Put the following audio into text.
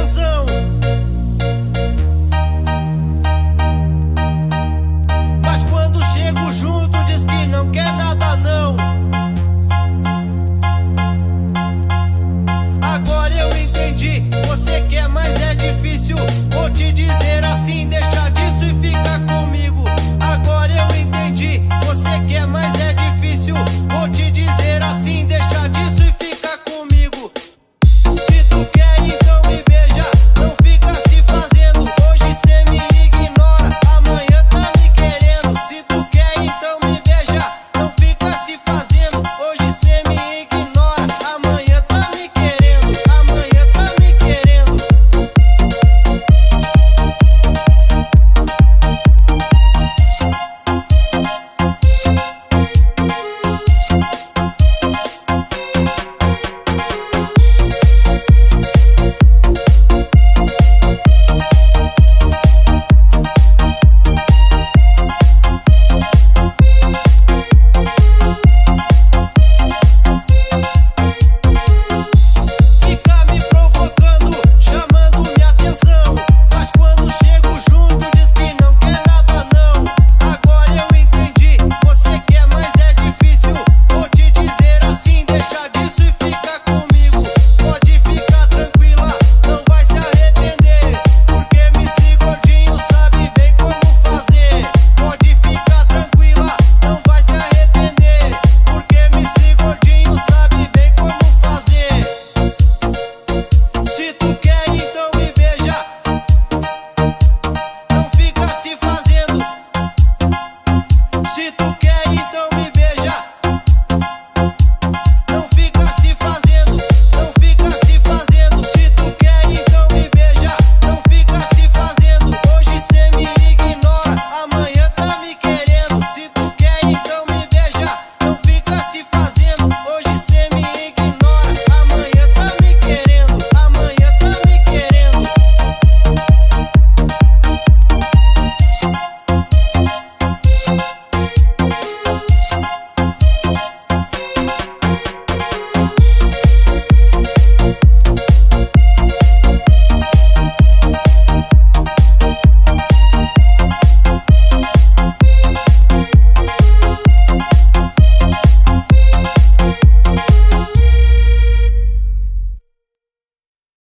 atenção.